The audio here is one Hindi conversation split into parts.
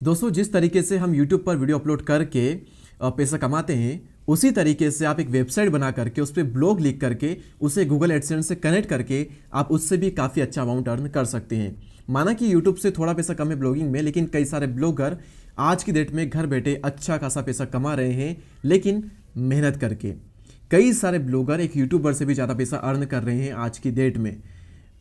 दोस्तों, जिस तरीके से हम YouTube पर वीडियो अपलोड करके पैसा कमाते हैं, उसी तरीके से आप एक वेबसाइट बना करके, उस पर ब्लॉग लिख करके, उसे गूगल एडसेंस से कनेक्ट करके, आप उससे भी काफ़ी अच्छा अमाउंट अर्न कर सकते हैं। माना कि यूट्यूब से थोड़ा पैसा कम है ब्लॉगिंग में, लेकिन कई सारे ब्लॉगर आज की डेट में घर बैठे अच्छा खासा पैसा कमा रहे हैं, लेकिन मेहनत करके। कई सारे ब्लॉगर एक यूट्यूबर से भी ज़्यादा पैसा अर्न कर रहे हैं आज की डेट में।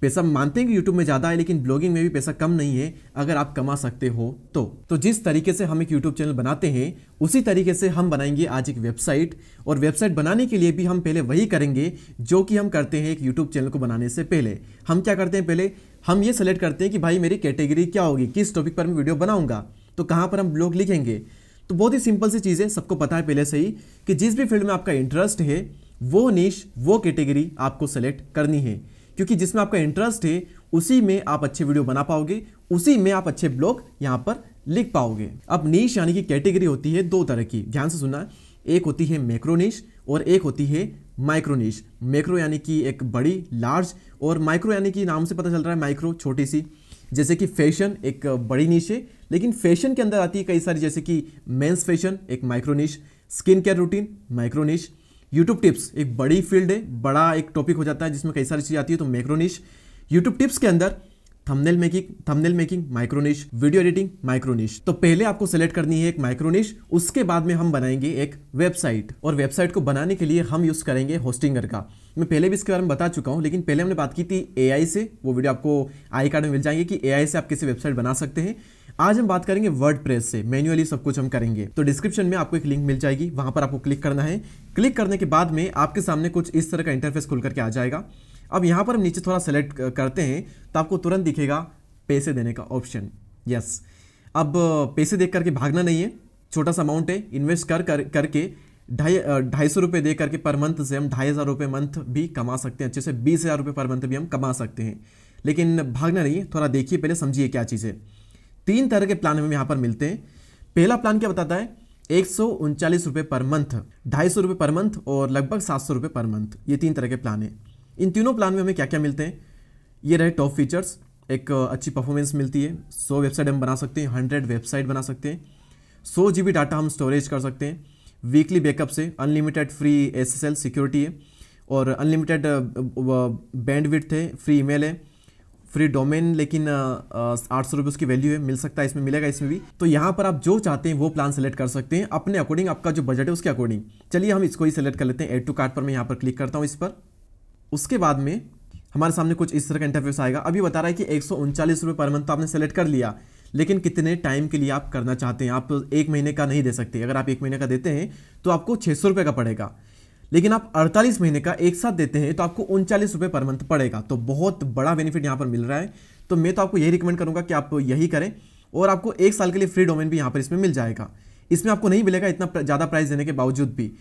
पैसा मानते हैं कि यूट्यूब में ज़्यादा है, लेकिन ब्लॉगिंग में भी पैसा कम नहीं है, अगर आप कमा सकते हो तो। तो जिस तरीके से हम एक यूट्यूब चैनल बनाते हैं, उसी तरीके से हम बनाएँगे आज एक वेबसाइट और वेबसाइट बनाने के लिए भी हम पहले वही करेंगे, जो कि हम करते हैं एक यूट्यूब चैनल को बनाने से पहले। हम क्या करते हैं पहले? हम ये सेलेक्ट करते हैं कि भाई मेरी कैटेगरी क्या होगी, किस टॉपिक पर मैं वीडियो बनाऊँगा तो कहाँ पर हम ब्लॉग लिखेंगे? तो बहुत ही सिंपल सी चीज़ है, सबको पता है पहले से ही, कि जिस भी फ़ील्ड में आपका इंटरेस्ट है, वो निश वो कैटेगरी आपको सेलेक्ट करनी है। क्योंकि जिसमें आपका इंटरेस्ट है, उसी में आप अच्छे वीडियो बना पाओगे, उसी में आप अच्छे ब्लॉग यहाँ पर लिख पाओगे। अब नीश यानी कि कैटेगरी होती है दो तरह की। ध्यान से सुनना, एक होती है मैक्रोनिश और एक होती है माइक्रोनिश मैक्रो यानी कि एक बड़ी लार्ज और माइक्रो यानी कि नाम से पता चल रहा है माइक्रो छोटी सी। जैसे कि फ़ैशन एक बड़ी निश है, लेकिन फ़ैशन के अंदर आती है कई सारी, जैसे कि मेंस फ़ैशन एक micro niche skin care routine micro niche YouTube tips एक बड़ी फ़ील्ड है, बड़ा एक टॉपिक हो जाता है जिसमें कई सारी चीज़ें आती है तो मैक्रोनिश यूट्यूब टिप्स के अंदर thumbnail making thumbnail making micro niche video editing micro niche तो पहले आपको सेलेक्ट करनी है एक माइक्रोनिश उसके बाद में हम बनाएँगे एक वेबसाइट और वेबसाइट को बनाने के लिए हम यूज़ करेंगे होस्टिंगर का। मैं पहले भी इसके बारे में बता चुका हूँ, लेकिन पहले हमने बात की थी एआई से। वो वीडियो आपको आई कार्ड में मिल जाएँगे कि एआई से आप किसी वेबसाइट बना सकते हैं। आज हम बात करेंगे वर्ड से मैन्युअली सब कुछ हम करेंगे। तो डिस्क्रिप्शन में आपको एक लिंक मिल जाएगी वहाँ पर आपको क्लिक करना है। क्लिक करने के बाद में आपके सामने कुछ इस तरह का इंटरफेस खुल करके आ जाएगा। अब यहाँ पर हम नीचे थोड़ा सेलेक्ट करते हैं तो आपको तुरंत दिखेगा पैसे देने का ऑप्शन यस अब पैसे देख करके भागना नहीं है। छोटा सा अमाउंट है। इन्वेस्ट कर, कर करके ढाई ढाई सौ रुपये दे करके पर मंथ से हम ढाई हज़ार रुपये मंथ भी कमा सकते हैं। अच्छे से बीस हज़ार रुपये पर मंथ भी हम कमा सकते हैं। लेकिन भागना नहीं है। थोड़ा देखिए पहले समझिए क्या चीज़ है। तीन तरह के प्लान हमें यहाँ पर मिलते हैं। पहला प्लान क्या बताता है? एक सौ पर मंथ ढाई सौ पर मंथ और लगभग सात सौ पर मंथ ये तीन तरह के प्लान हैं। इन तीनों प्लान में हमें क्या क्या मिलते हैं? ये रहे टॉप फीचर्स एक अच्छी परफॉर्मेंस मिलती है। सौ वेबसाइट हम बना सकते हैं हंड्रेड वेबसाइट बना सकते हैं। सौ जी डाटा हम स्टोरेज कर सकते हैं। वीकली बैकअप से अनलिमिटेड फ्री एसएसएल सिक्योरिटी है। और अनलिमिटेड बैंड विथ है फ्री ईमेल है। फ्री डोमेन लेकिन आठ सौ रुपये उसकी वैल्यू है, मिल सकता है इसमें, मिलेगा इसमें भी। तो यहाँ पर आप जो चाहते हैं, वो प्लान सेलेक्ट कर सकते हैं। अपने अकॉर्डिंग आपका जो बजट है, उसके अकॉर्डिंग चलिए, हम इसको ही सेलेक्ट कर लेते हैं। एड टू कार्ड पर मैं यहाँ पर क्लिक करता हूँ इस पर। उसके बाद में हमारे सामने कुछ इस तरह का इंटरफेस आएगा। अभी बता रहा है कि एक सौ पर मंथ तो आपने सेलेक्ट कर लिया। लेकिन कितने टाइम के लिए आप करना चाहते हैं? आप एक महीने का नहीं दे सकते। अगर आप एक महीने का देते हैं तो आपको छः सौ का पड़ेगा। लेकिन आप 48 महीने का एक साथ देते हैं तो आपको उनचालीस रुपये पर मंथ पड़ेगा। तो बहुत बड़ा बेनिफिट यहाँ पर मिल रहा है। तो मैं तो आपको यही रिकमेंड करूँगा कि आप यही करें और आपको एक साल के लिए फ्री डोमेन भी यहाँ पर इसमें मिल जाएगा। इसमें आपको नहीं मिलेगा इतना ज़्यादा प्राइस देने के बावजूद भी।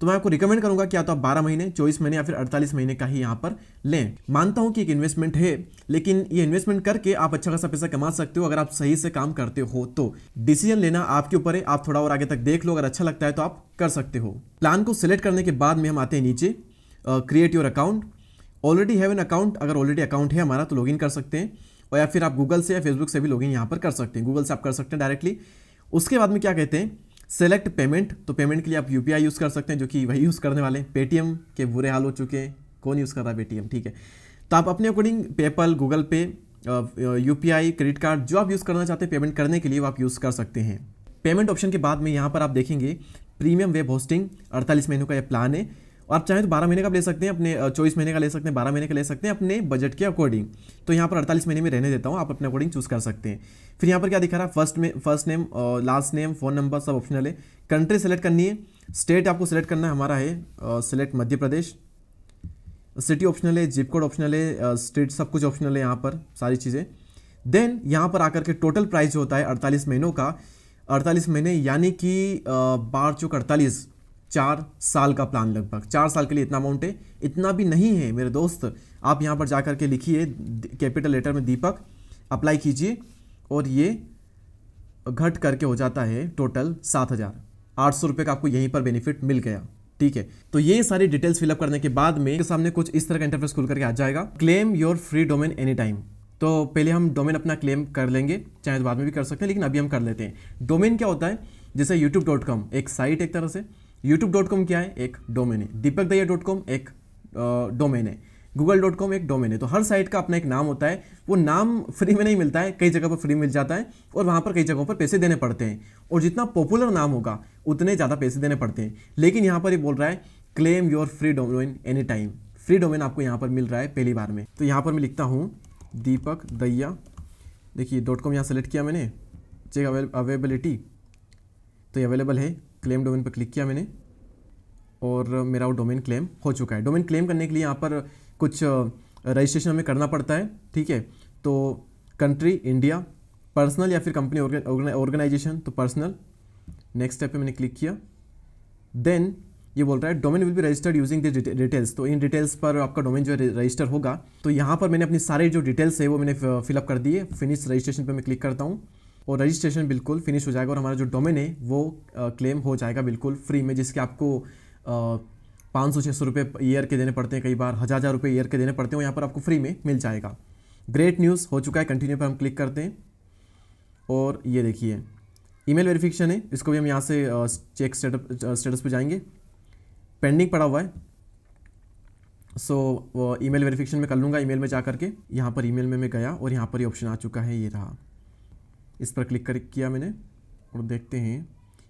तो मैं आपको रिकमेंड करूँगा कि या तो आप 12 महीने 24 महीने या फिर 48 महीने का ही यहाँ पर लें। मानता हूँ कि एक इन्वेस्टमेंट है, लेकिन ये इन्वेस्टमेंट करके आप अच्छा खासा पैसा कमा सकते हो अगर आप सही से काम करते हो तो। डिसीज़न लेना आपके ऊपर है, आप थोड़ा और आगे तक देख लो, अगर अच्छा लगता है तो आप कर सकते हो। प्लान को सिलेक्ट करने के बाद में हम आते हैं नीचे create your account already have an account अगर ऑलरेडी अकाउंट है हमारा तो लॉगिन कर सकते हैं। और या फिर आप गूगल से या फेसबुक से भी लॉगिन यहाँ पर कर सकते हैं। गूगल से आप कर सकते हैं डायरेक्टली उसके बाद में क्या कहते हैं? सेलेक्ट पेमेंट तो पेमेंट के लिए आप यूपीआई यूज़ कर सकते हैं, जो कि वही यूज़ करने वाले हैं। पेटीएम के बुरे हाल हो चुके हैं। कौन यूज़ कर रहा है पेटीएम ठीक है। तो आप अपने according PayPal Google Pay UPI credit card जो आप यूज़ करना चाहते हैं पेमेंट करने के लिए वो आप यूज़ कर सकते हैं। पेमेंट ऑप्शन के बाद में यहाँ पर आप देखेंगे प्रीमियम वेब होस्टिंग अड़तालीस महीनों का यह प्लान है। आप चाहें तो बारह महीने का ले सकते हैं, अपने चौबीस महीने का ले सकते हैं, बारह महीने का ले सकते हैं, अपने बजट के अकॉर्डिंग तो यहाँ पर अड़तालीस महीने में रहने देता हूँ, आप अपने अकॉर्डिंग चूज़ कर सकते हैं। फिर यहाँ पर क्या दिखा रहा है? फ़र्स्ट में first name last name phone number सब ऑप्शनल है। कंट्री सेलेक्ट करनी है। स्टेट आपको सेलेक्ट करना है, हमारा है select Madhya Pradesh. City optional है जिप कोड ऑप्शनल है स्टेट सब कुछ ऑप्शनल है यहाँ पर, सारी चीज़ें। देन यहाँ पर आकर के टोटल प्राइस जो होता है अड़तालीस महीनों का, अड़तालीस महीने यानी कि बार चौक अड़तालीस। चार साल का प्लान लगभग। चार साल के लिए इतना अमाउंट है, इतना भी नहीं है, मेरे दोस्त। आप यहाँ पर जाकर के लिखिए कैपिटल लेटर में दीपक अप्लाई कीजिए, और ये घट करके हो जाता है टोटल सात हज़ार। आठ सौ रुपये का आपको यहीं पर बेनिफिट मिल गया, ठीक है? तो ये सारी डिटेल्स फिलअप करने के बाद में सामने कुछ इस तरह का इंटरफेस खुल करके आ जाएगा। Claim your free domain any time तो पहले हम डोमेन अपना क्लेम कर लेंगे, चाहे तो बाद में भी कर सकते हैं, लेकिन अभी हम कर लेते हैं। डोमेन क्या होता है? जैसे यूट्यूब डॉट कॉम एक साइट एक तरह से। यूट्यूब डॉट कॉम क्या है? एक डोमेन है। दीपक दैया डॉट कॉम एक डोमेन है। गूगल डॉट कॉम एक डोमेन है। तो हर साइट का अपना एक नाम होता है। वो नाम फ्री में नहीं मिलता है। कई जगह पर फ्री मिल जाता है और वहाँ पर कई जगहों पर पैसे देने पड़ते हैं। और जितना पॉपुलर नाम होगा, उतने ज़्यादा पैसे देने पड़ते हैं। लेकिन यहाँ पर ये बोल रहा है claim your free domain any time free domain आपको यहाँ पर मिल रहा है पहली बार में। तो यहाँ पर मैं लिखता हूँ दीपक दैया देखिए डॉट कॉम यहाँ सेलेक्ट किया मैंने। चेक अवेलेबिलिटी तो ये अवेलेबल है। क्लेम डोमेन पर क्लिक किया मैंने, और मेरा वो डोमेन क्लेम हो चुका है। डोमेन क्लेम करने के लिए यहाँ पर कुछ रजिस्ट्रेशन हमें करना पड़ता है, ठीक है? तो कंट्री इंडिया पर्सनल या फिर कंपनी ऑर्गेनाइजेशन तो पर्सनल नेक्स्ट स्टेप पे मैंने क्लिक किया। देन ये बोल रहा है domain will be registered using the details तो इन डिटेल्स पर आपका डोमेन जो है रजिस्टर होगा। तो यहाँ पर मैंने अपनी सारे जो डिटेल्स है, वो मैंने फिलअप कर दिए फिनिश रजिस्ट्रेशन पर मैं क्लिक करता हूँ। और रजिस्ट्रेशन बिल्कुल फिनिश हो जाएगा और हमारा जो डोमेन है वो क्लेम हो जाएगा बिल्कुल फ्री में जिसके आपको पाँच सौ छः सौ रुपये ईयर के देने पड़ते हैं कई बार हज़ार हज़ार रुपये ईयर के देने पड़ते हैं यहाँ पर आपको फ्री में मिल जाएगा। ग्रेट न्यूज़ हो चुका है कंटिन्यू पर हम क्लिक करते हैं। और ये देखिए ईमेल वेरिफिकेशन है इसको भी हम यहाँ से चेक स्टेटस पे जाएँगे। पेंडिंग पड़ा हुआ है। सो so, ईमेल वेरिफिकेशन में कर लूँगा ईमेल में जा करके यहाँ पर ईमेल में मैं गया और यहाँ पर ये ऑप्शन आ चुका है ये रहा। इस पर क्लिक कर किया मैंने और देखते हैं।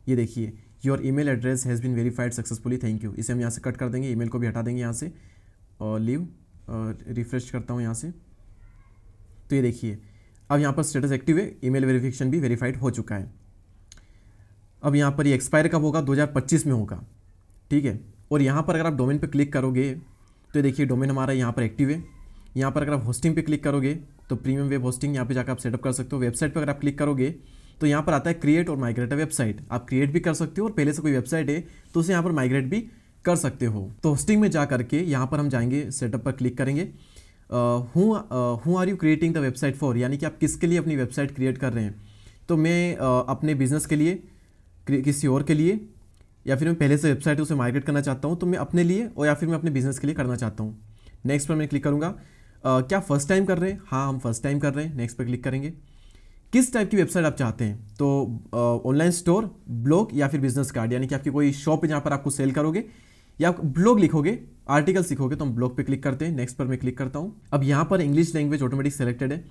ये देखिए your email address has been verified successfully thank you इसे हम यहाँ से कट कर देंगे ईमेल को भी हटा देंगे यहाँ से और लीव रिफ्रेश करता हूँ यहाँ से। तो ये देखिए, अब यहाँ पर स्टेटस एक्टिव है ईमेल वेरिफिकेशन भी वेरीफाइड हो चुका है। अब यहाँ पर ये एक्सपायर कब होगा? 2025 में होगा, ठीक है? और यहाँ पर अगर आप डोमेन पर क्लिक करोगे तो देखिए डोमेन हमारा यहाँ पर एक्टिव है। यहाँ पर अगर आप होस्टिंग पे क्लिक करोगे तो प्रीमियम वेब होस्टिंग यहाँ पे जाकर आप सेटअप कर सकते हो। वेबसाइट पर अगर आप क्लिक करोगे तो यहाँ पर आता है क्रिएट और माइग्रेट अ वेबसाइट आप क्रिएट भी कर सकते हो और पहले से कोई वेबसाइट है तो उसे यहाँ पर माइग्रेट भी कर सकते हो। तो होस्टिंग में जा करके यहाँ पर हम जाएँगे सेटअप पर क्लिक करेंगे। Who are you creating the website for यानी कि आप किसके लिए अपनी वेबसाइट क्रिएट कर रहे हैं? तो मैं uh, अपने बिज़नेस के लिए किसी और के लिए या फिर मैं पहले से वेबसाइट उसे माइग्रेट करना चाहता हूँ तो मैं अपने लिए और या फिर मैं अपने बिज़नेस के लिए करना चाहता हूँ। नेक्स्ट पर मैं क्लिक करूँगा। क्या फ़र्स्ट टाइम कर रहे हैं? हाँ हम फ़र्स्ट टाइम कर रहे हैं। नेक्स्ट पर क्लिक करेंगे। किस टाइप की वेबसाइट आप चाहते हैं? तो ऑनलाइन स्टोर ब्लॉग या फिर बिज़नेस कार्ड यानी कि आपकी कोई शॉप है जहाँ पर आपको सेल करोगे या ब्लॉग लिखोगे आर्टिकल सीखोगे तो हम ब्लॉग पे क्लिक करते हैं। नेक्स्ट पर मैं क्लिक करता हूँ। अब यहाँ पर इंग्लिश लैंग्वेज ऑटोमेटिक सेलेक्टेड है।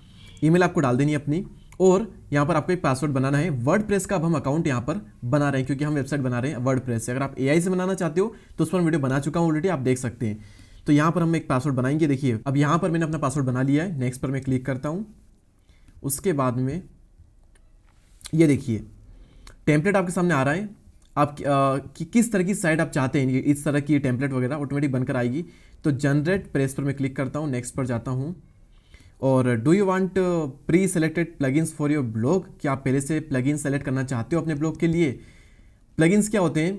ईमेल आपको डाल देनी है अपनी। और यहाँ पर आपको एक पासवर्ड बनाना है। वर्ड प्रेस का अब हम अकाउंट यहाँ पर बना रहे हैं, क्योंकि हम वेबसाइट बना रहे हैं। वर्ड प्रेस से अगर आप एआई से बनाना चाहते हो तो उस पर वीडियो बना चुका हूँ ऑलरेडी आप देख सकते हैं। तो यहाँ पर हम एक पासवर्ड बनाएँगे। देखिए अब यहाँ पर मैंने अपना पासवर्ड बना लिया है। नेक्स्ट पर मैं क्लिक करता हूँ। उसके बाद में ये देखिए टेम्पलेट आपके सामने आ रहा है। आप आ, कि किस तरह की साइट आप चाहते हैं? इस तरह की टेम्पलेट वगैरह ऑटोमेटिक बनकर आएगी। तो जनरेट प्रेस पर मैं क्लिक करता हूँ। नेक्स्ट पर जाता हूँ। और do you want pre selected plugins for your blog क्या आप पहले से प्लगइन सेलेक्ट करना चाहते हो अपने ब्लॉग के लिए? प्लगइन्स क्या होते हैं?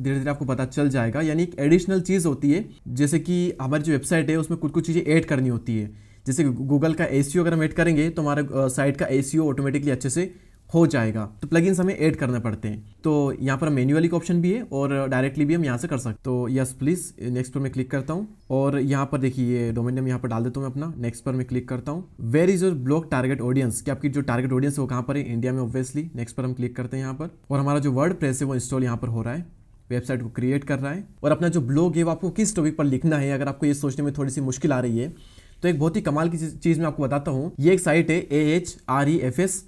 धीरे धीरे आपको पता चल जाएगा। यानी एक एडिशनल चीज़ होती है, जैसे कि हमारी जो वेबसाइट है, उसमें कुछ कुछ चीज़ें ऐड करनी होती है। जैसे गूगल का ए अगर हम ऐड करेंगे तो हमारा साइट का ए ऑटोमेटिकली अच्छे से हो जाएगा। तो प्लगइन्स हमें ऐड करने पड़ते हैं। तो यहाँ पर मैन्युअली का ऑप्शन भी है और डायरेक्टली भी हम यहाँ से कर सकते तो यस प्लीज़ नेक्स्ट पर मैं क्लिक करता हूँ। और यहाँ पर देखिए, ये डोमेन नेम यहाँ पर डाल देता हूँ मैं अपना। नेक्स्ट पर मैं क्लिक करता हूँ। Where is your blog target audience कि आपकी जो टारगेट ऑडियंस है वो कहाँ पर है? इंडिया में ऑब्वियसली नेक्स्ट पर हम क्लिक करते हैं यहाँ पर। और हमारा जो वर्ड प्रेस है वो इंस्टॉल यहाँ पर हो रहा है। वेबसाइट को क्रिएट कर रहा है। और अपना जो ब्लॉग है वो आपको किस टॉपिक पर लिखना है? अगर आपको ये सोचने में थोड़ी सी मुश्किल आ रही है तो एक बहुत ही कमाल की चीज़ मैं आपको बताता हूँ। ये एक साइट है A H R E F S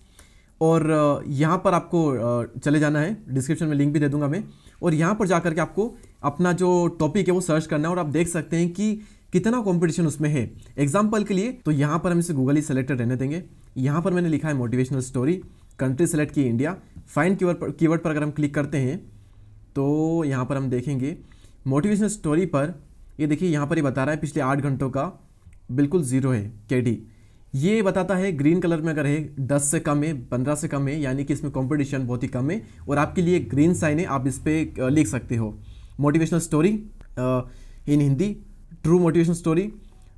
और यहाँ पर आपको चले जाना है। डिस्क्रिप्शन में लिंक भी दे दूँगा मैं। और यहाँ पर जाकर के आपको अपना जो टॉपिक है वो सर्च करना है और आप देख सकते हैं कि कितना कंपटीशन उसमें है। एग्ज़ाम्पल के लिए तो यहाँ पर हम इसे गूगल ही सेलेक्टेड रहने देंगे। यहाँ पर मैंने लिखा है मोटिवेशनल स्टोरी कंट्री सेलेक्ट की इंडिया फाइन कीवर्ड पर कीवर्ड पर अगर हम क्लिक करते हैं तो यहाँ पर हम देखेंगे। मोटिवेशनल स्टोरी पर, ये यह देखिए, यहाँ पर ही बता रहा है, पिछले आठ घंटों का बिल्कुल ज़ीरो है के ये बताता है ग्रीन कलर में अगर है, दस से कम है, पंद्रह से कम है, यानी कि इसमें कंपटीशन बहुत ही कम है, और आपके लिए ग्रीन साइन है, आप इस पर लिख सकते हो। Motivational story in Hindi true motivational story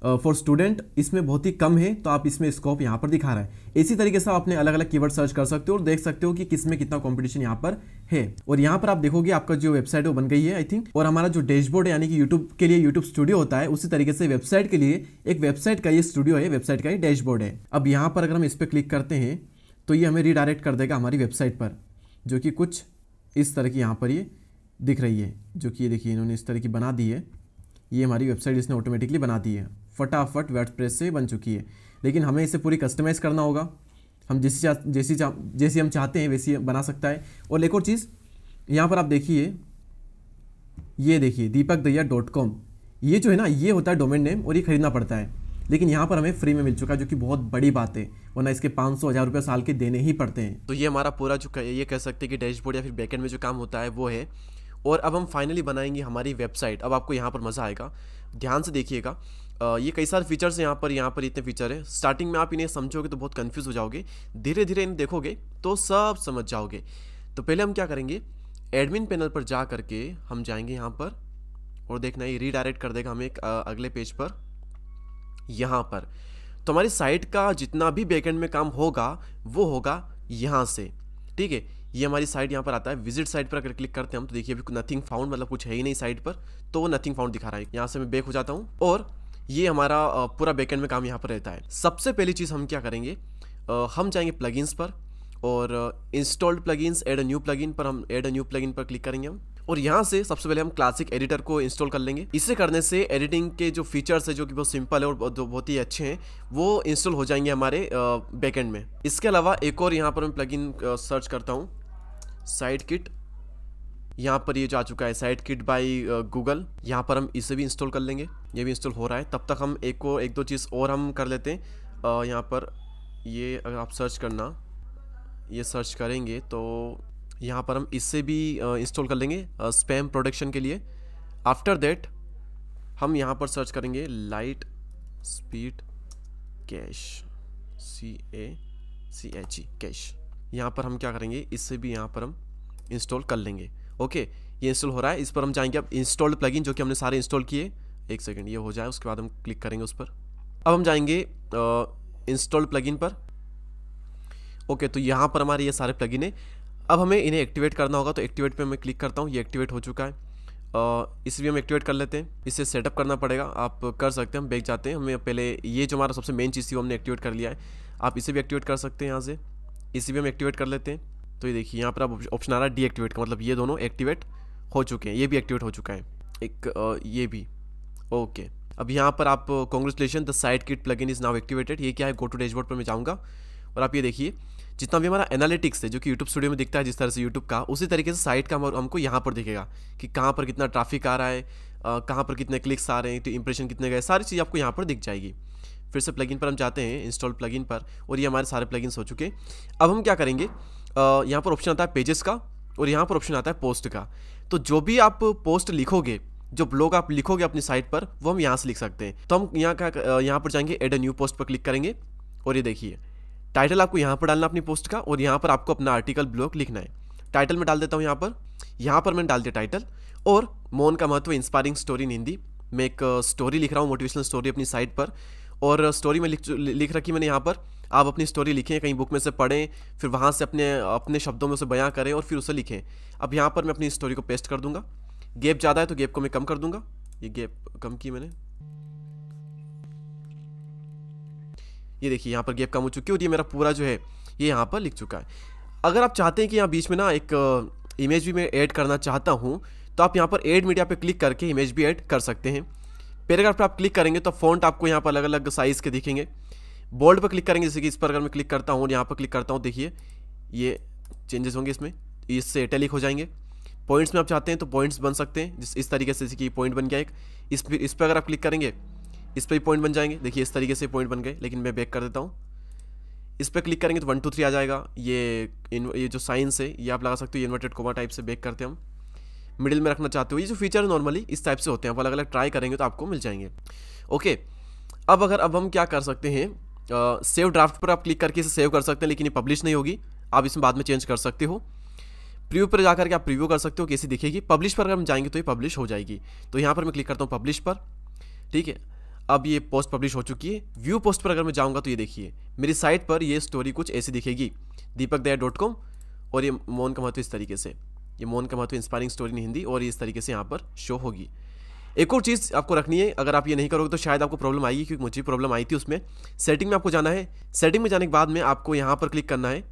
for student इसमें बहुत ही कम है तो आप इसमें स्कोप यहाँ पर दिखा रहा है। इसी तरीके से आप अपने अलग अलग कीवर्ड सर्च कर सकते हो और देख सकते हो कि किसमें कितना कंपटीशन यहाँ पर है। और यहाँ पर आप देखोगे आपका जो वेबसाइट वो बन गई है आई थिंक और हमारा जो डैशबोर्ड है, यानी कि यूट्यूब के लिए यूट्यूब स्टूडियो होता है, उसी तरीके से वेबसाइट के लिए एक वेबसाइट का ये स्टूडियो है वेबसाइट का ये डैशबोर्ड है। अब यहाँ पर अगर हम इस पर क्लिक करते हैं तो ये हमें रिडायरेक्ट कर देगा हमारी वेबसाइट पर, जो कि कुछ इस तरह की यहाँ पर ये दिख रही है, जो कि ये देखिए इन्होंने इस तरह की बना दी है। ये हमारी वेबसाइट इसने ऑटोमेटिकली बना दी है। फटाफट वर्डप्रेस से बन चुकी है। लेकिन हमें इसे पूरी कस्टमाइज़ करना होगा। हम जैसी जैसी जैसी हम चाहते हैं वैसी बना सकता है। और एक और चीज़, यहाँ पर आप देखिए, ये देखिए दीपक दैया डॉट कॉम ये जो है ना, ये होता है डोमेन नेम और ये खरीदना पड़ता है। लेकिन यहाँ पर हमें फ्री में मिल चुका है, जो कि बहुत बड़ी बात है। वरना इसके पाँच सौ, हज़ार रुपये साल के देने ही पड़ते हैं। तो ये हमारा पूरा जो ये कह सकते हैं कि डैशबोर्ड या फिर बैकेंड में जो काम होता है, वो है। और अब हम फाइनली बनाएँगे हमारी वेबसाइट अब आपको यहाँ पर मज़ा आएगा। ध्यान से देखिएगा। ये कई सारे फीचर्स हैं, यहाँ पर यहाँ पर इतने फीचर हैं। स्टार्टिंग में आप इन्हें समझोगे तो बहुत कन्फ्यूज़ हो जाओगे। धीरे धीरे इन्हें देखोगे तो सब समझ जाओगे। तो पहले हम क्या करेंगे? एडमिन पैनल पर जा करके हम जाएँगे यहाँ पर और देखना, ये रीडायरेक्ट कर देगा हमें अगले पेज पर। यहाँ पर। तो हमारी साइट का जितना भी बैकेंड में काम होगा, वो होगा यहाँ से। ठीक है? ये हमारी साइट यहाँ पर आता है। विज़िट साइट पर अगर क्लिक करते हैं हम तो देखिए अभी नथिंग फाउंड मतलब कुछ है ही नहीं साइट पर तो वो नथिंग फाउंड दिखा रहा है। यहाँ से मैं बैक हो जाता हूँ और ये हमारा पूरा बैकेंड में काम यहाँ पर रहता है। सबसे पहली चीज़ हम क्या करेंगे हम जाएँगे प्लगइन्स पर और installed plugins add a new plugin पर हम एड अ न्यू प्लगइन पर क्लिक करेंगे हम। और यहाँ से सबसे पहले हम क्लासिक एडिटर को इंस्टॉल कर लेंगे। इसे करने से एडिटिंग के जो फीचर्स है, जो कि बहुत सिंपल है और बहुत ही अच्छे हैं, वो इंस्टॉल हो जाएँगे हमारे बैकेंड में। इसके अलावा एक और यहाँ पर मैं प्लगइन सर्च करता हूँ साइड किट यहाँ पर ये जा चुका है साइड किट बाई गूगल। यहाँ पर हम इसे भी इंस्टॉल कर लेंगे। ये भी इंस्टॉल हो रहा है। तब तक हम एक को, एक दो चीज़ और हम कर लेते हैं। यहाँ पर ये अगर आप सर्च करना, ये सर्च करेंगे तो यहाँ पर हम इससे भी इंस्टॉल कर लेंगे स्पैम प्रोडक्शन के लिए। आफ्टर दैट हम यहाँ पर सर्च करेंगे light speed cache C A C H E cache. यहाँ पर हम क्या करेंगे, इससे भी यहाँ पर हम इंस्टॉल कर लेंगे। ओके, ये इंस्टॉल हो रहा है। इस पर हम जाएँगे अब इंस्टॉल्ड प्लगइन जो कि हमने सारे इंस्टॉल किए। एक सेकेंड ये हो जाए, उसके बाद हम क्लिक करेंगे उस पर। अब हम जाएँगे इंस्टॉल्ड प्लगइन पर। ओके तो यहाँ पर हमारे ये सारे प्लगइन है। अब हमें इन्हें एक्टिवेट करना होगा तो एक्टिवेट पे मैं क्लिक करता हूँ, ये एक्टिवेट हो चुका है। इसे भी हम एक्टिवेट कर लेते हैं। इसे सेटअप करना पड़ेगा। आप कर सकते हैं, हम बैक जाते हैं। हमें पहले ये जो हमारा सबसे मेन चीज़ थी, वो हमने एक्टिवेट कर लिया है। आप इसे भी एक्टिवेट कर सकते हैं यहाँ से। इसे भी हम एक्टिवेट कर लेते हैं। तो ये देखिए, यहाँ पर आप ऑप्शन आ रहा है डीएक्टिवेट का मतलब ये दोनों एक्टिवेट हो चुके हैं, ये भी एक्टिवेट हो चुका है। एक ये भी। ओके अब यहाँ पर आप congratulation the site kit plugin is now activated ये क्या है? गो टू डैशबोर्ड पर मैं जाऊँगा। और आप ये देखिए, जितना भी हमारा एनालिटिक्स है, जो कि यूट्यूब स्टूडियो में दिखता है, जिस तरह से यूट्यूब का, उसी तरीके से साइट का हमको यहाँ पर दिखेगा कि कहाँ पर कितना ट्रैफ़िक आ रहा है कहाँ पर कितने क्लिक्स आ रहे हैं तो इंप्रेशन कितने गए सारी चीज़ आपको यहाँ पर दिख जाएगी। फिर से प्लगइन पर हम जाते हैं इंस्टॉल प्लगइन पर, और ये हमारे सारे प्लगइन्स हो चुके अब हम क्या करेंगे? यहाँ पर ऑप्शन आता है पेजेस का और यहाँ पर ऑप्शन आता है पोस्ट का। तो जो भी आप पोस्ट लिखोगे, जो ब्लॉग आप लिखोगे अपनी साइट पर, वो हम यहाँ से लिख सकते हैं। तो हम यहाँ का यहाँ पर जाएँगे एड अ न्यू पोस्ट पर क्लिक करेंगे और ये देखिए। टाइटल आपको यहाँ पर डालना अपनी पोस्ट का और यहाँ पर आपको अपना आर्टिकल ब्लॉग लिखना है। टाइटल में डाल देता हूँ यहाँ पर। यहाँ पर मैंने डाल दिया टाइटल और मौन का महत्व इंस्पायरिंग स्टोरी इन हिंदी मैं एक स्टोरी लिख रहा हूँ मोटिवेशनल स्टोरी अपनी साइट पर। और स्टोरी में लिख लिख रखी मैंने यहाँ पर। आप अपनी स्टोरी लिखें, कहीं बुक में से पढ़ें, फिर वहाँ से अपने अपने शब्दों में उसे बयां करें और फिर उसे लिखें। अब यहाँ पर मैं अपनी स्टोरी को पेस्ट कर दूँगा। गेप ज़्यादा है तो गेप को मैं कम कर दूँगा। ये गेप कम की मैंने। ये देखिए, यहाँ पर गेप कम हो चुकी है और ये मेरा पूरा जो है, ये यहाँ पर लिख चुका है। अगर आप चाहते हैं कि यहाँ बीच में ना एक इमेज भी मैं ऐड करना चाहता हूँ तो आप यहाँ पर एड मीडिया पे क्लिक करके इमेज भी ऐड कर सकते हैं। पैराग्राफ पर आप क्लिक करेंगे तो फ़ॉन्ट आपको यहाँ पर अलग अलग साइज़ के दिखेंगे। बोल्ड पर क्लिक करेंगे, जैसे कि इस पर अगर मैं क्लिक करता हूँ और यहाँ पर क्लिक करता हूँ, देखिए, ये चेंजेस होंगे इसमें इससे एटेलिक हो जाएँगे। पॉइंट्स में आप चाहते हैं तो पॉइंट्स बन सकते हैं, जिस, इस तरीके से, जैसे कि पॉइंट बन गया एक। इस पर इस पर अगर आप क्लिक करेंगे, इस पर पॉइंट बन जाएँगे। देखिए, इस तरीके से पॉइंट बन गए, लेकिन मैं बैक कर देता हूँ। इस पर क्लिक करेंगे तो वन टू थ्री आ जाएगा। ये ये जो साइंस है, ये आप लगा सकते हो इन्वर्टेड कोमा टाइप से बैक करते हैं हम। मिडिल में रखना चाहते हो, ये जो फीचर नॉर्मली इस टाइप से होते हैं आप अलग अलग ट्राई करेंगे तो आपको मिल जाएँगे। ओके अब अगर, अब हम क्या कर सकते हैं सेव ड्राफ्ट पर आप क्लिक करके इसे सेव कर सकते हैं, लेकिन ये पब्लिश नहीं होगी। आप इसमें बाद में चेंज कर सकते हो। प्रीव्यू पर जाकर के आप प्रीव्यू कर सकते हो कैसी दिखेगी। पब्लिश पर अगर हम जाएँगे तो ये पब्लिश हो जाएगी। तो यहाँ पर मैं क्लिक करता हूँ पब्लिश पर। ठीक है, अब ये पोस्ट पब्लिश हो चुकी है। व्यू पोस्ट पर अगर मैं जाऊँगा तो ये देखिए, मेरी साइट पर ये स्टोरी कुछ ऐसी दिखेगी। दीपक दया डॉट कॉम और ये मोहन का महत्व इस तरीके से। ये मोहन का महत्व इंस्पायरिंग स्टोरी इन हिंदी, और इस तरीके से यहाँ पर शो होगी। एक और चीज़ आपको रखनी है, अगर आप ये नहीं करोगे तो शायद आपको प्रॉब्लम आएगी, क्योंकि मुझे प्रॉब्लम आई थी उसमें। सेटिंग में आपको जाना है। सेटिंग में जाने के बाद में आपको यहाँ पर क्लिक करना है,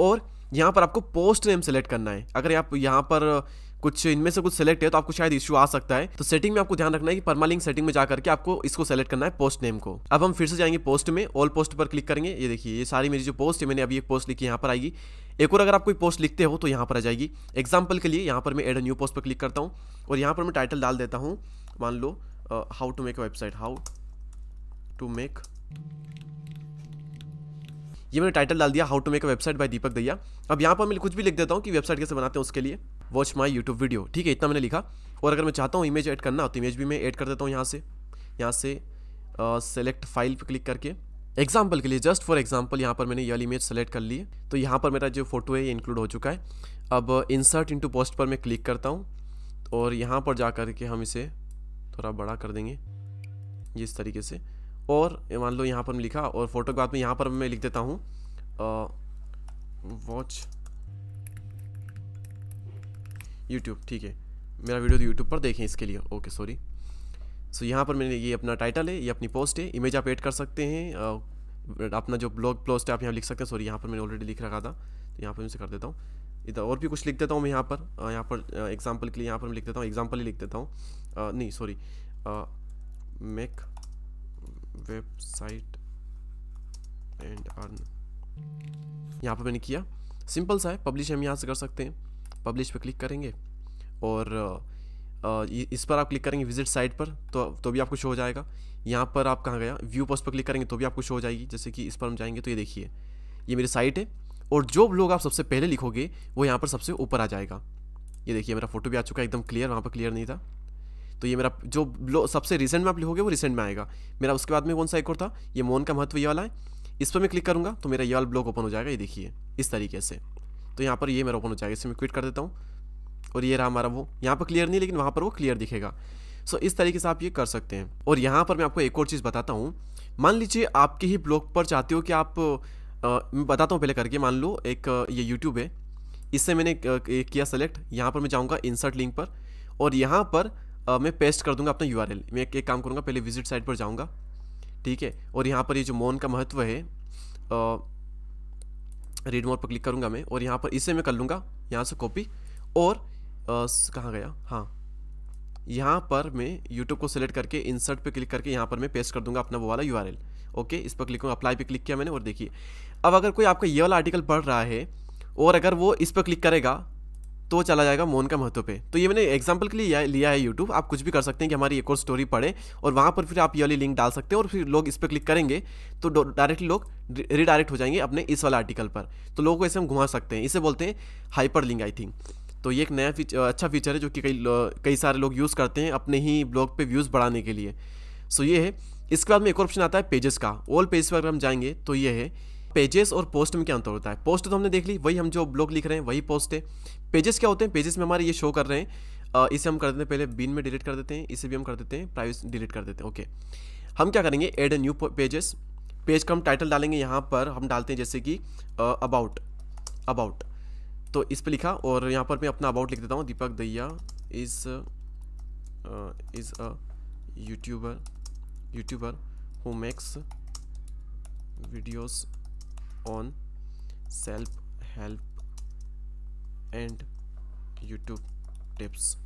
और यहाँ पर आपको पोस्ट नेम सेलेक्ट करना है। अगर आप यहाँ पर कुछ इनमें से कुछ सेलेक्ट है तो आपको शायद इशू आ सकता है। तो सेटिंग में आपको ध्यान रखना है कि परमालिंक सेटिंग में जाकर के आपको इसको सेलेक्ट करना है पोस्ट नेम को। अब हम फिर से जाएँगे पोस्ट में ऑल पोस्ट पर क्लिक करेंगे। ये देखिए, ये सारी मेरी जो पोस्ट है, मैंने अभी एक पोस्ट लिखी, यहाँ पर आएगी। एक और अगर आप कोई पोस्ट लिखते हो तो यहाँ पर आ जाएगी। एग्ज़ाम्पल के लिए यहाँ पर मैं एड न्यू पोस्ट पर क्लिक करता हूँ, और यहाँ पर मैं टाइटल डाल देता हूँ। मान लो how to make a website how to make ये मैंने टाइटल डाल दिया how to make a website by Deepak Daiya अब यहाँ पर मैं कुछ भी लिख देता हूँ कि वेबसाइट कैसे बनाते हैं उसके लिए। वॉच माई यूट्यूब वीडियो ठीक है, इतना मैंने लिखा। और अगर मैं चाहता हूँ इमेज ऐड करना तो इमेज भी मैं ऐड कर देता हूँ यहाँ से। यहाँ से सेलेक्ट फ़ाइल पर क्लिक करके। एग्ज़ाम्पल के लिए जस्ट फॉर एग्ज़ाम्पल यहाँ पर मैंने ये इमेज सेलेक्ट कर ली तो यहाँ पर मेरा जो फ़ोटो है, ये इंक्लूड हो चुका है। अब इंसर्ट इंटू पोस्ट पर मैं क्लिक करता हूँ। और यहाँ पर जा कर के हम इसे थोड़ा बड़ा कर देंगे। इस तरीके से। और मान लो यहाँ पर मैं लिखा और फ़ोटो के बाद में यहाँ पर मैं लिख देता हूँ वॉच यूट्यूब ठीक है। मेरा वीडियो तो यूट्यूब पर देखें इसके लिए। ओके सॉरी सो यहाँ पर मैंने ये अपना टाइटल है, ये अपनी पोस्ट है। इमेज आप ऐड कर सकते हैं अपना जो ब्लॉग पोस्ट है, आप यहाँ लिख सकते हैं। सॉरी यहाँ पर मैंने ऑलरेडी लिख रखा था तो यहाँ पर मैं कर देता हूँ। इधर और भी कुछ लिख देता हूँ मैं यहाँ पर यहाँ पर एग्ज़ाम्पल के लिए यहाँ पर मैं लिख देता हूँ एग्ज़ाम्पल ही लिख देता हूँ। नहीं sorry make website and earn. यहाँ पर मैंने किया। सिंपल सा है, पब्लिश हम यहाँ से कर सकते हैं। पब्लिश पे क्लिक करेंगे और इस पर आप क्लिक करेंगे विज़िट साइट पर तो तो भी आपको शो हो जाएगा। यहाँ पर आप कहाँ गया? व्यू पोस्ट पर क्लिक करेंगे तो भी आपको शो हो जाएगी। जैसे कि इस पर हम जाएँगे तो ये देखिए। ये मेरी साइट है और जो लोग आप सबसे पहले लिखोगे, वो यहाँ पर सबसे ऊपर आ जाएगा। ये देखिए मेरा फ़ोटो भी आ चुका है, एकदम क्लियर, वहाँ पर क्लियर नहीं था। तो ये मेरा जो सबसे रिसेंट में आप लिखोगे, वो रिसेंट में आएगा। मेरा उसके बाद में कौन सा एक और था? ये मोन का महत्व ये वाला है। इस पर मैं क्लिक करूँगा तो मेरा ये वाला ब्लॉग ओपन हो जाएगा, ये देखिए, इस तरीके से। तो यहाँ पर ये मेरा ओपन हो जाएगा, इसे मैं क्विट कर देता हूँ। और ये रहा हमारा वो। यहाँ पर क्लियर नहीं, लेकिन वहाँ पर वो क्लियर दिखेगा। सो इस तरीके से आप ये कर सकते हैं। और यहाँ पर मैं आपको एक और चीज़ बताता हूँ। मान लीजिए आपके ही ब्लॉग पर चाहते हो कि आप मैं बताता हूँ पहले करके, मान लो एक, ये यूट्यूब है। इससे मैंने किया सेलेक्ट यहाँ पर मैं जाऊँगा इंसर्ट लिंक पर। और यहाँ पर आ, मैं पेस्ट कर दूँगा अपना यूआरएल मैं एक, एक काम करूँगा पहले विज़िट साइट पर जाऊँगा ठीक है? और यहाँ पर ये जो मोन का महत्व है रीड मोड पर क्लिक करूँगा मैं और यहाँ पर इसे मैं कर लूँगा यहाँ से कॉपी और कहाँ गया? हाँ। यहाँ पर मैं यूट्यूब को सिलेक्ट करके इंसर्ट पे क्लिक करके यहाँ पर मैं पेस्ट कर दूँगा अपना वो वाला यूआरएल ओके इस पर क्लिक अप्लाई पे क्लिक किया मैंने और देखिए। अब अगर कोई आपका ये वाला आर्टिकल पढ़ रहा है और अगर वो इस पर क्लिक करेगा तो चला जाएगा मोन का महत्व पे। तो ये मैंने एग्ज़ाम्पल के लिए लिया है यूट्यूब आप कुछ भी कर सकते हैं कि हमारी एक और स्टोरी पढ़े और वहाँ पर फिर आप ये वाली लिंक डाल सकते हैं और फिर लोग इस पर क्लिक करेंगे तो डायरेक्टली लोग रिडायरेक्ट हो जाएँगे अपने इस वाले आर्टिकल पर। तो लोगों को ऐसे हम घुमा सकते हैं। इसे बोलते हैं हाइपर लिंक आई थिंक तो ये एक नया फीचर अच्छा फीचर है जो कि कई कई सारे लोग यूज़ करते हैं अपने ही ब्लॉग पे व्यूज़ बढ़ाने के लिए। सो ये है। इसके बाद में एक और ऑप्शन आता है पेजेस का। ऑल पेज पर अगर हम जाएँगे तो ये है। पेजेस और पोस्ट में क्या अंतर होता है? पोस्ट तो हमने देख ली, वही हम जो ब्लॉग लिख रहे हैं, वही पोस्ट है। पेजेस क्या होते हैं? पेजेस में हमारे ये शो कर रहे हैं। इसे हम कर देते हैं, पहले बिन में डिलीट कर देते हैं, इसे भी हम कर देते हैं प्राइवेट डिलीट कर देते हैं ओके हम क्या करेंगे? Add a new pages page का हम टाइटल डालेंगे, यहाँ पर हम डालते हैं जैसे कि अबाउट अबाउट तो इस पर लिखा और यहाँ पर मैं अपना अबाउट लिख देता हूँ। Deepak Daiya is is a YouTuber YouTuber who makes videos on self help and YouTube tips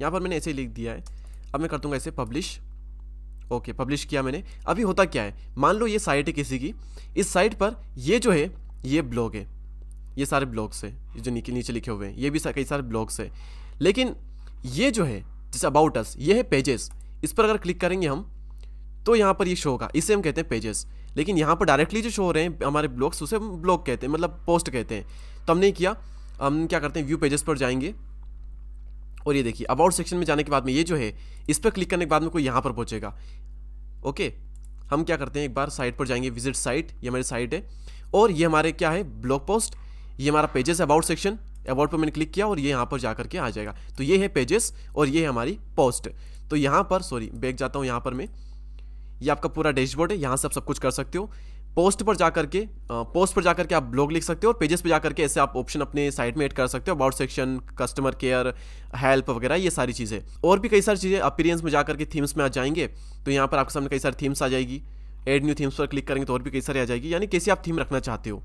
यहाँ पर मैंने ऐसे लिख दिया है। अब मैं कर दूँगा ऐसे पब्लिश ओके पब्लिश किया मैंने। अभी होता क्या है? मान लो ये साइट है किसी की। इस साइट पर ये जो है, ये ब्लॉग है। ये सारे ब्लॉग्स है, जो नीचे नीचे लिखे हुए हैं। ये भी कई सारे ब्लॉग्स है। लेकिन ये जो है, जैसे अबाउट अस ये है पेजेस इस पर अगर क्लिक करेंगे हम तो यहाँ पर ये शो होगा। इसे हम कहते हैं पेजेस लेकिन यहाँ पर डायरेक्टली जो शो हो रहे हैं, हमारे ब्लॉग्स उसे ब्लॉग कहते हैं मतलब पोस्ट कहते हैं। तो हमने किया, हम क्या करते हैं व्यू पेजेस पर जाएँगे। और ये देखिए अबाउट सेक्शन में जाने के बाद में ये जो है, इस पर क्लिक करने के बाद में कोई यहाँ पर पहुँचेगा। ओके हम क्या करते हैं, एक बार साइट पर जाएँगे विज़िट साइट ये हमारी साइट है। और ये हमारे क्या है ब्लॉग पोस्ट ये हमारा पेजेस अबाउट सेक्शन अबाउट पर मैंने क्लिक किया और ये यहाँ पर जा करके आ जाएगा। तो ये है पेजेस और ये है हमारी पोस्ट तो यहाँ पर सॉरी बैक जाता हूँ यहाँ पर मैं। ये आपका पूरा डैशबोर्ड है, यहाँ से आप सब कुछ कर सकते हो। पोस्ट पर जाकर के पोस्ट पर जाकर के आप ब्लॉग लिख सकते हो और पेजेस पर जाकर के ऐसे आप ऑप्शन अपने साइट में ऐड कर सकते हो। About section customer care help वगैरह, ये सारी चीज़ें। और भी कई सारी चीज़ें अपीरियंस में जाकर के थीम्स में आ जाएँगे तो यहाँ पर आपके सामने कई सारी थीम्स आ जाएगी। एड न्यू थीम्स पर क्लिक करेंगे तो और भी कई सारी आ जाएगी। यानी कैसे आप थीम रखना चाहते हो।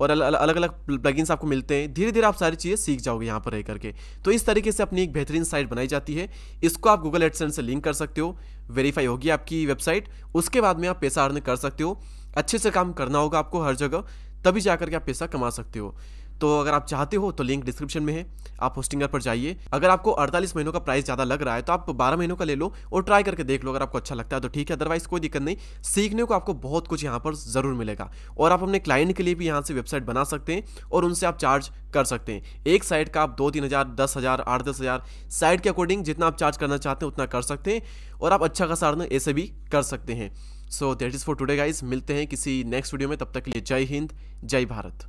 और अलग अलग प्लगइन्स आपको मिलते हैं। धीरे धीरे आप सारी चीज़ें सीख जाओगे यहाँ पर रह करके। तो इस तरीके से अपनी एक बेहतरीन साइट बनाई जाती है। इसको आप गूगल एडसेंट से लिंक कर सकते हो। वेरीफाई होगी आपकी वेबसाइट उसके बाद में आप पैसा अर्न कर सकते हो। अच्छे से काम करना होगा आपको हर जगह। तभी जा करके आप पैसा कमा सकते हो। तो अगर आप चाहते हो तो लिंक डिस्क्रिप्शन में है, आप होस्टिंगर पर जाइए। अगर आपको 48 महीनों का प्राइस ज़्यादा लग रहा है तो आप 12 महीनों का ले लो और ट्राई करके देख लो अगर आपको अच्छा लगता है तो ठीक है अदरवाइज़ कोई दिक्कत नहीं। सीखने को आपको बहुत कुछ यहाँ पर ज़रूर मिलेगा। और आप अपने क्लाइंट के लिए भी यहाँ से वेबसाइट बना सकते हैं और उनसे आप चार्ज कर सकते हैं। एक साइट का आप दो, तीन हज़ार, दस हज़ार, आठ, दस हज़ार साइट के अकॉर्डिंग जितना आप चार्ज करना चाहते हैं, उतना कर सकते हैं और आप अच्छा खासा अर्न ऐसे भी कर सकते हैं। So that is for today guys मिलते हैं किसी नेक्स्ट वीडियो में, तब तक के लिए जय हिंद, जय भारत।